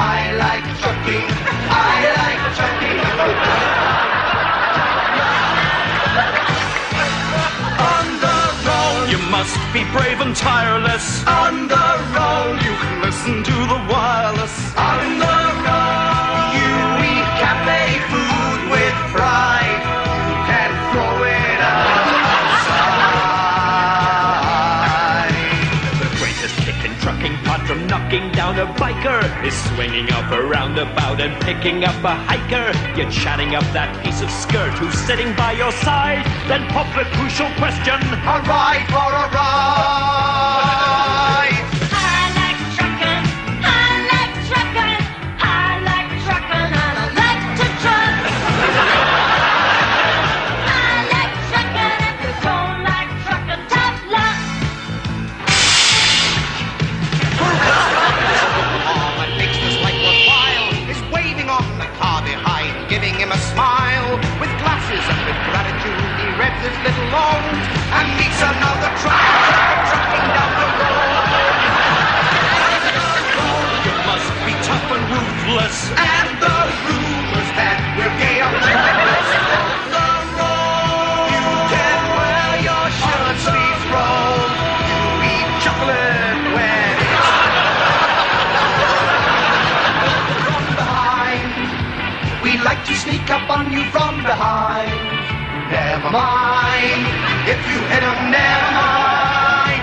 I like trucking. I like trucking. On the road, you must be brave and tireless. On the road, you can listen to the a biker, is swinging up a roundabout and picking up a hiker. You're chatting up that piece of skirt who's sitting by your side. Then pop the crucial question. A ride he little load and meets another trucker trucking down the road. You must be tough and ruthless, and the rumors that we're gay are limitless. On the road, you can wear your shirt rolled. You eat chocolate when it's from behind. We like to sneak up on you from behind. Never mind. If you hit 'em, never mind.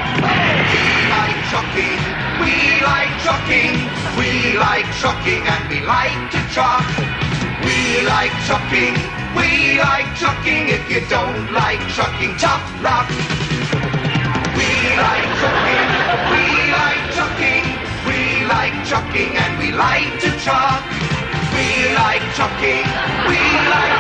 We like trucking. We like trucking. We like trucking and we like to truck. We like trucking. We like trucking. If you don't like trucking, tough luck. We like trucking, we like trucking, we like trucking and we like to truck. We like trucking, we like